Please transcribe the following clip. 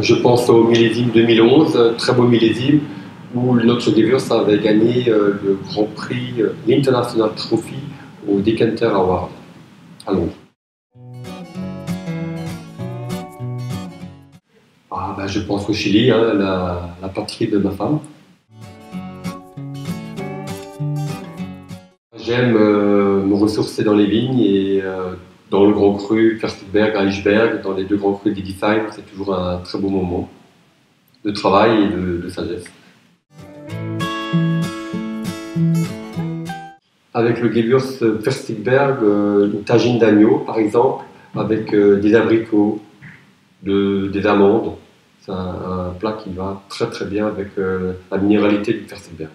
Je pense au millésime 2011, très beau millésime, où notre Gewürz avait gagné le Grand Prix, l'International Trophy au Decanter Award à Londres. Ah, ben, je pense au Chili, hein, la, patrie de ma femme. J'aime euh, me ressourcer dans les vignes et euh, dans le Grand Cru Fertigberg, Eichberg, dans les deux Grands Crus d'Edifheim, c'est toujours un très beau moment de travail et de, sagesse. Avec le Fertigberg, euh, une tagine d'agneau par exemple, avec des abricots, des amandes. C'est un, plat qui va très très bien avec la minéralité du Fertigberg.